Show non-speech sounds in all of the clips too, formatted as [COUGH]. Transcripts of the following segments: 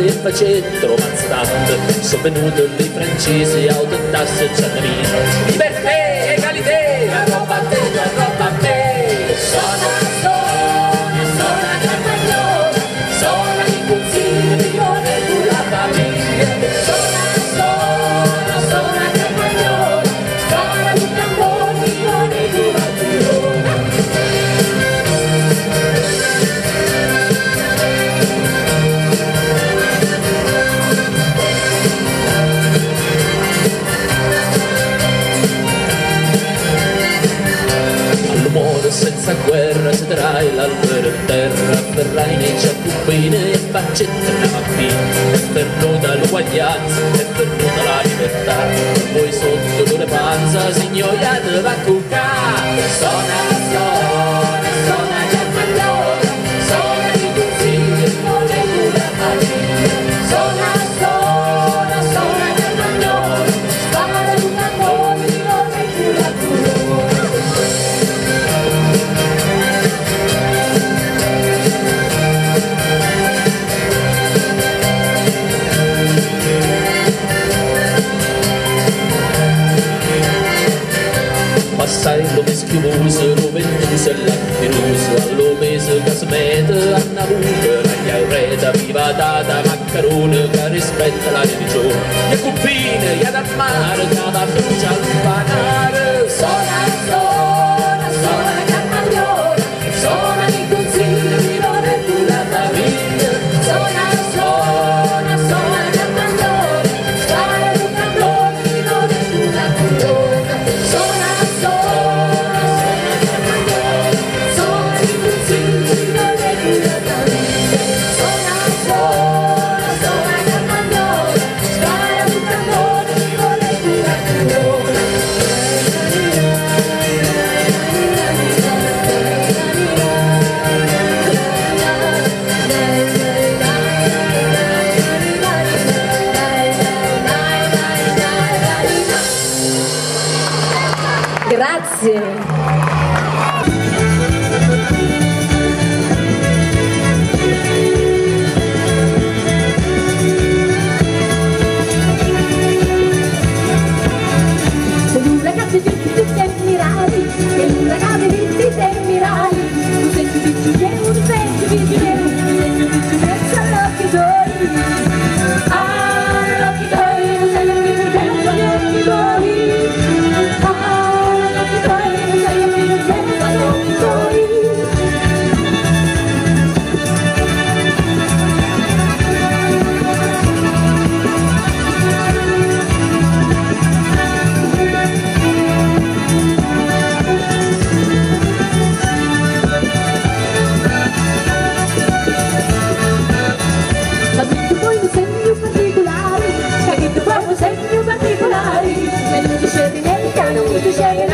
e tariffa centro Mazzat sono venuti dei francesi autotasse e cianamino quelle faccette bionde perduta l'uguaglianza e perduta la libertà. Voi sotto le panza signoria va a cuccare sono sola Stai lo schiuvus, roventis, lactinus, lomes, casmet, annavut, raglia reta, viva data, maccarone, che rispetta la religione. E cupine, e ad armare, cada frucia al panare, sono al sole. Yeah.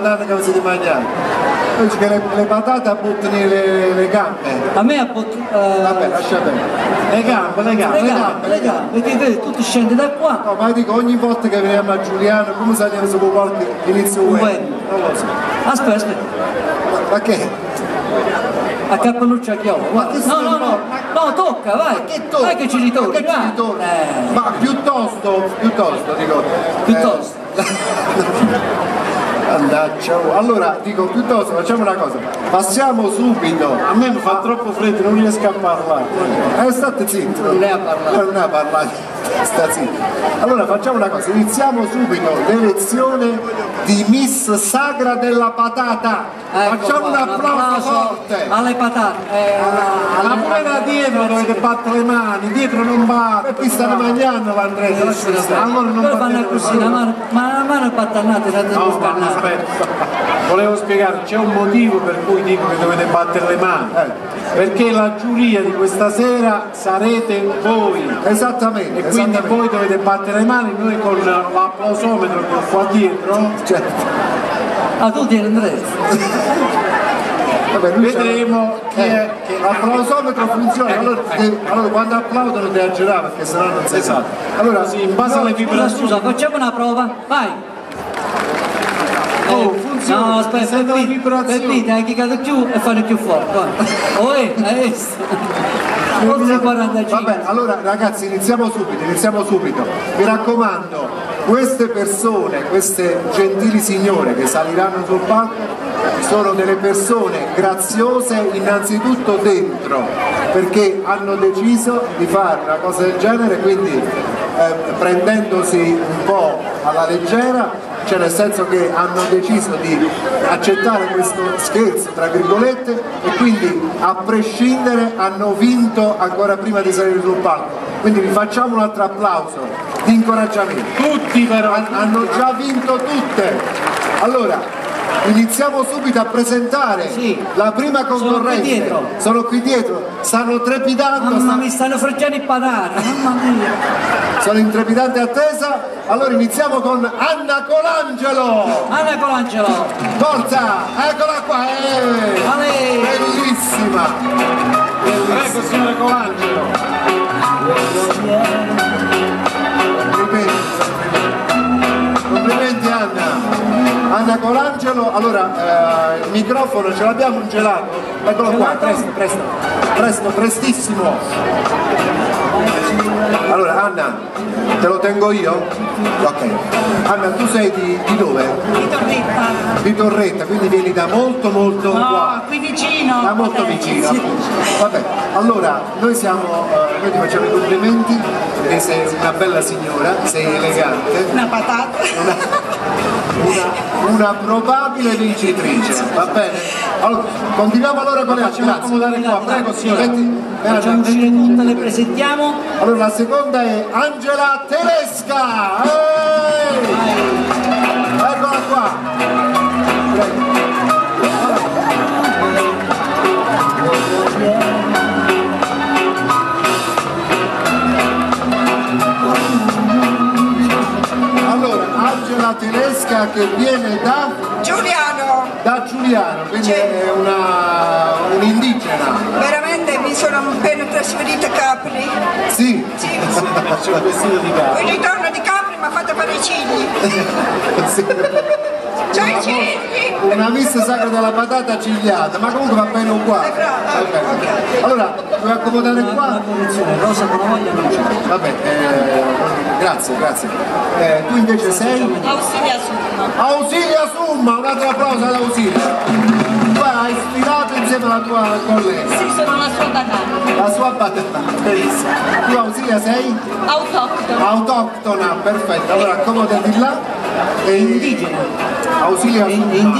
Patate che mangiati. Poi dice che le, le patate buttano le, le gambe. A me ha pot- eh, Vabbè, lascia perdere. Le gambe, le gambe, le gambe, le gambe, perché vedi, tu ti scendi da qua, No, ma dico ogni volta che veniamo a Giuliano, come saliamo su qualche inizio Un. Non lo so. aspetta, aspetta, Ma, ma che? a capelluccio a chiodo, guarda. che No, no, stai- no, no, tocca, vai, Che tocca? vai che ci ritorni, Ma che ci ritorni? Eh, Ma piuttosto, piuttosto, dico. Piuttosto. eh, Andaccia, allora dico piuttosto facciamo una cosa, passiamo subito. A me mi fa troppo freddo, non riesco a parlare. Eh, state zitto. Non lei ha parlato. Non ha parlato. Sta zitto. Allora facciamo una cosa, iniziamo subito l'elezione di Miss Sagra della Patata. ecco facciamo qua, un applauso forte. alle patate. Eh, Ah, Ma pure dietro dovete battere le mani, dietro non E batte. qui stanno mangiando l'Andrea. Allora non fanno così, la mano, ma la mano è ma scannare. aspetta, volevo spiegare, c'è un motivo per cui dico che dovete battere le mani. Eh. Perché la giuria di questa sera sarete voi. Esattamente, E quindi voi dovete battere le mani, noi con l'applausometro che ho qua dietro Certo. Ah, tu tieni Andrea. Vabbè, vedremo chi Eh, è che l'applausometro funziona, Eh, allora, ecco. de- allora quando applaudono devi girare perché sennò non si sa. Allora sì, in base alle Scusa, vibrazioni. scusa, facciamo una prova, vai. Oh, funziona. No, aspetta, vibrazioni. Peppino, hai chiccato più e fanno più forte. Oh, eh, hai visto? 45. Vabbè, allora ragazzi iniziamo subito, iniziamo subito. Mi raccomando, queste persone, queste gentili signore che saliranno sul palco sono delle persone graziose innanzitutto dentro, perché hanno deciso di fare una cosa del genere, quindi eh, prendendosi un po' alla leggera, cioè nel senso che hanno deciso di accettare questo scherzo tra virgolette e quindi a prescindere hanno vinto ancora prima di salire sul palco quindi vi facciamo un altro applauso di incoraggiamento Tutti però. Han- hanno già vinto tutte allora iniziamo subito a presentare Sì. la prima Sono qui concorrente dietro. sono qui dietro stanno trepidando Mamma stanno- mi stanno freggiando i patate, mamma mia. sono in trepidante attesa allora iniziamo con Anna Colangelo Anna Colangelo, Forza, eccola qua, eh! Ale. Bellissima! Prego signore Colangelo. Complimenti. Complimenti Anna! Anna Colangelo, allora eh, il microfono ce l'abbiamo un gelato? Eccolo qua, presto, presto, presto, prestissimo! Allora Anna, te lo tengo io? Ok. Anna, tu sei di, di dove? Di Torretta. Di Torretta, quindi vieni da molto molto qua. No, qui vicino. Da molto Eh, vicino. Vabbè, allora noi siamo, eh, noi ti facciamo i complimenti perché sei una bella signora, sei elegante, Una patata. una- una, una probabile vincitrice, va bene? Allora, continuiamo allora con le grazie. accomodare qua, prego signora. Metti- Facciamo uscire tutte, le presentiamo. Allora la seconda è Angela Telesca! Ehi! Eccola qua! Prego. Allora, Telesca che viene da, Giuliano, da Giuliano, quindi è una, un'indigena. veramente mi sono appena trasferita a Capri. Sì, Sì, [LAUGHS] C'è un vestito di casa. il ritorno di Capri mi ha fatto fare i cigli. [LAUGHS] sì. Cigli! Una miss sacra della patata cigliata, ma comunque va bene uguale. Va bene. Allora, vuoi accomodare qua? rosa con la voglia non c'è. Vabbè, eh, grazie, grazie. Eh, tu invece sei? Ausilia Summa. Ausilia Summa, un altro applauso ad Ausilia. Insieme alla tua collega, Sì, sono la sua batata. la sua patata. Benissimo. Tu Ausilia sei? Autoctona. Autoctona, perfetto. Allora accomodati là. È indigena. Ausilia È- indigena.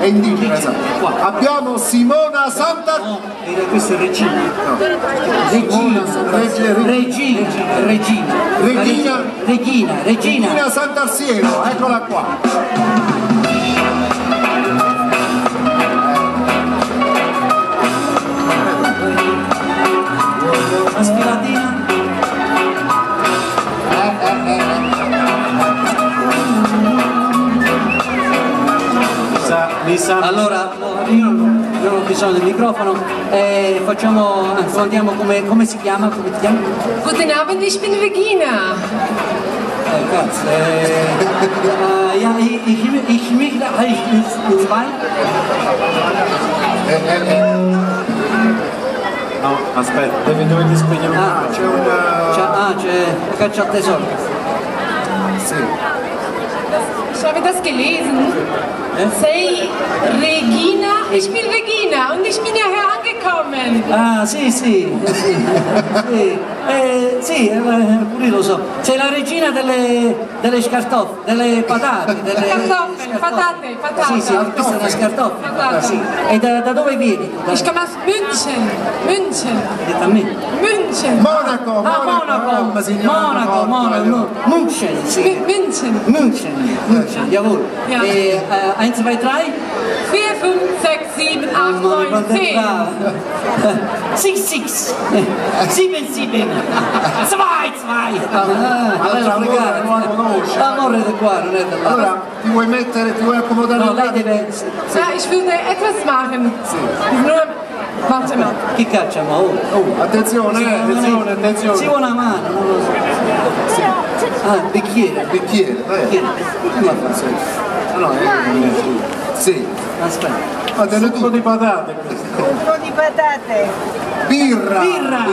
È indigena, Indigena. esatto. Qua. Abbiamo Simona Santa... No, era questa è regina. Regina, Regina. Regina, Regina. Regina. Regina. Regina. Regina. Regina Sant'Arsiero, eccola qua. Sfilatina. Sa Allora, io non non ho bisogno del microfono. Eh, facciamo, andiamo come, come si chiama? Come ti chiami? Guten Abend, ich bin Regina. Eh, cazzo. Eh, äh, ja, ich, ich, ich mich da, ich, ich, ich zwei. Eh, eh, eh, No, aspetta, devi, dovete spegnere un Ah, c'è una... c'è, ah, c'è caccia al tesoro. Sì. Ich habe das gelesen. Eh? Sei Regina, ich bin Regina und ich bin hierher angekommen. Ah, sì, sì, eh, sì, sì, eh, sì eh, pure io lo so. Sei la regina delle, delle scartoffie, delle patate. Delle Kartoffeln, patate, patata. Sì, sì, questa è una scartoffia. Sì. E da, da dove vieni? Da, Ich komme aus München. München. da me. München. Monaco, Ah, Monaco, Monaco, porca, Monaco, München, sì. München. München, München, jawohl. Ja. E, eh, 1, 2, 3? 4, 5, 6, 7, 8, Mamma, 9, quanto è 10. brava. 6, 6, 7, 7, 2, 2. Altra amore, non la conosce. L'amore di qua, non è da là. Allora, ti vuoi mettere, ti vuoi accomodare No, lei deve... sì, sì. Ja, ich würde etwas machen. Nur, warte mal. Chi caccia, ma oh. Oh, attenzione, eh, attenzione, attenzione. Ci vuole una mano, non lo so. Ah, bicchiere, bicchiere, vai. bicchiere. Come la fa? No, eh, sì. Aspetta. Ma ne succo di patate questo. Un po' di patate. birra. Birra!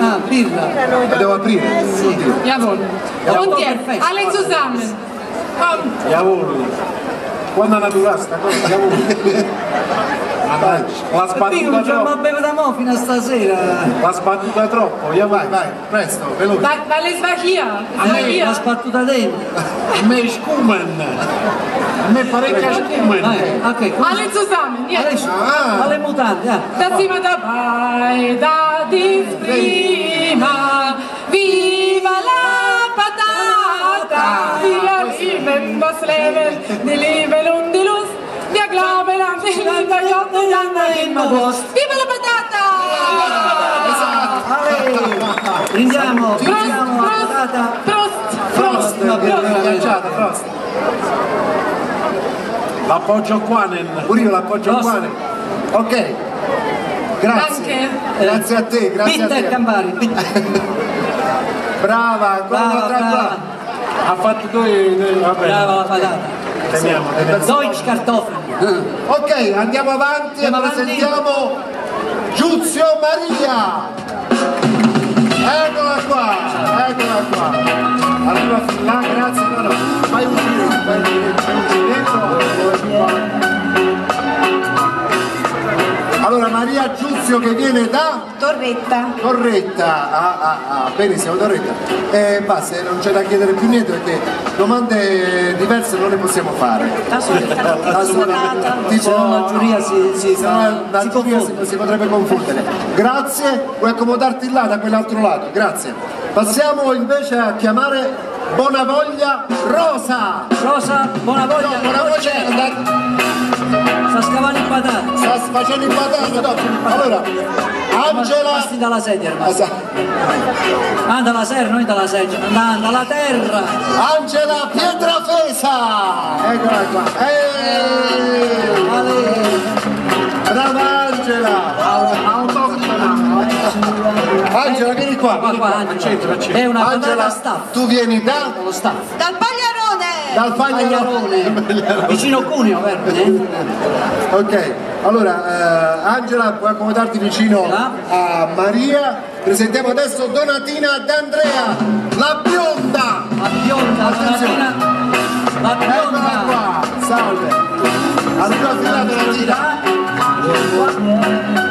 Ah, birra. La devo aprire? Sì. Und perfekt. jetzt, alle zusammen. Komm. Diavolo. Quando è natura sta cosa? Diavolo. [LAUGHS] Vai, La Dico, sbattuta non ce la troppo. bevo da mo fino a stasera. La sbattuta troppo, vai, diavolo. vai, presto, veloce. Weil, weil es war hier. Es war La hier. sbattuta dentro. A me scumen. A me parecchia scumen. Vai, ok, come- Alle zusammen. Jetzt. Adesso, Ah. alle mutande, ah. Da sind wir dabei, da ist prima. Viva la patata! Wir lieben das Leben, die Liebe Viva la patata! Prendiamo, Prost, prendiamo la Prost, patata. Prost, Frost, Prost. ghiacciata, Frost. L'appoggio qua nel... Pure io l'appoggio uguale. Ok. Grazie. Danke. Grazie a te, grazie a Bitter te. Campari. [LAUGHS] Brava, ancora Brava, un'altra qua. Ha fatto due... due- Va bene. Brava la patata. Teniamo, teniamo. Deutsch Kartoffeln. [LAUGHS] Ok, andiamo avanti Andiamo e avanti. presentiamo Giuzio Maria. Eccola qua, eccola qua. Arriva fin là, grazie. No, no, fai un giro, fai un giro. Allora, Maria Giuzio che viene da Torretta. Torretta, ah, ah, ah, benissimo Torretta. Eh, basta, non c'è da chiedere più niente perché domande diverse non le possiamo fare. Assolutamente. Se no la giuria si, si, no la si giuria si, si potrebbe confondere. Grazie, puoi accomodarti là da quell'altro lato, grazie. Passiamo invece a chiamare Bonavoglia Rosa. Rosa, buona No, voglia, Bonavoglia andata- sta scavando il patate. sta facendo il patato. no. Allora, Angela. Basti dalla sedia ormai. Ah, dalla serra, noi dalla sedia, da- dalla terra. Angela Pietrafesa! Eccola qua. Eh, Ale. brava Angela! Angela, vieni qua. Qua, vieni qua, qua. Angela. È una patata Angela, staff. tu vieni da? Lo staff. Dal Pagliarone. Dal. Pagliarone. Vicino Cuneo, vero? Eh? [LAUGHS] Ok, allora eh, Angela puoi accomodarti vicino a Maria. Presentiamo adesso Donatina D'Andrea, la bionda! La bionda, Attenzione. Donatina. La Eccola bionda. qua, salve! Alla tua fila Donatina! Donatina,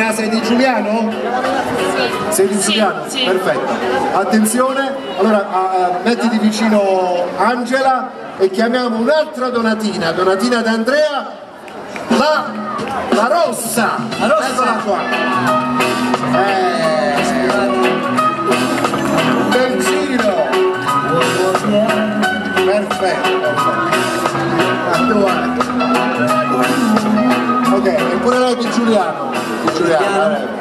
autoctona, sei di Giuliano? Sei di Giuliano? sì. Perfetto. Attenzione, allora ah, mettiti vicino Angela e chiamiamo un'altra Donatina, Donatina D'Andrea, la, la rossa. La rossa. Eccola qua. Eh, bel giro. Perfetto. Tu guarda. Ok, e pure lei di Giuliano. Di Giuliano. eh.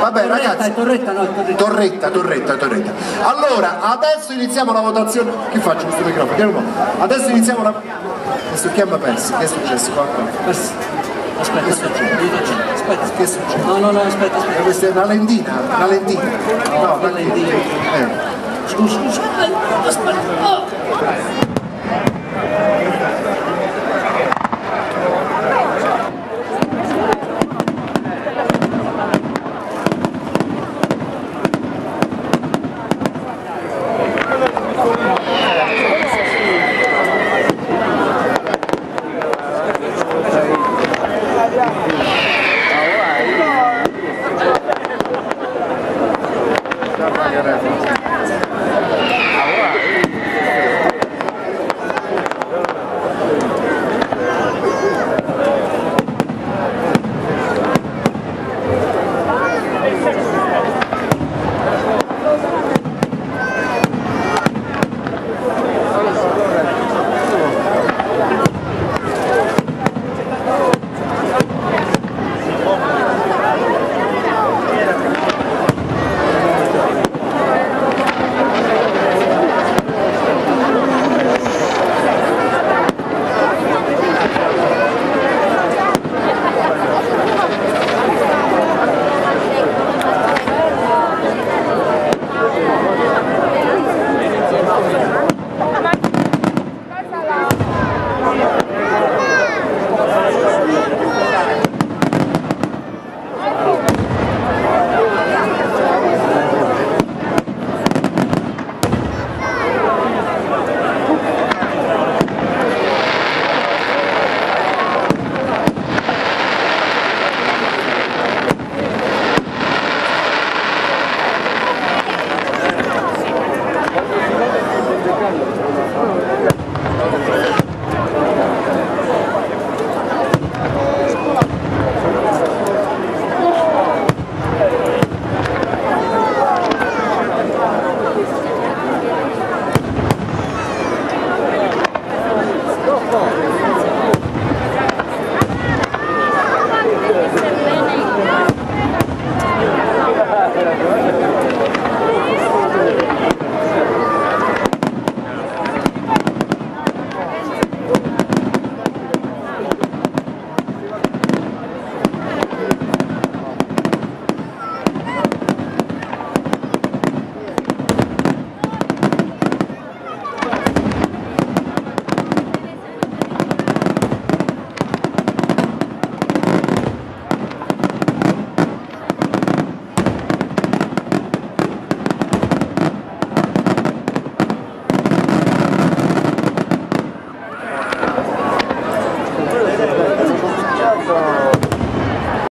Vabbè Torretta, ragazzi. è torretta, no, è torretta. Torretta, torretta, torretta. Allora, adesso iniziamo la votazione. Che faccio questo microfono? Adesso iniziamo la. Questo chi ha perso? Che è successo qua? qua? Aspetta, aspetta, aspetta, aspetta. Che è successo? No, no, no, aspetta, aspetta. Questa è una lentina, una lentina. No, una lentina. Eh. Scusa, scusa. Aspetta. Oh.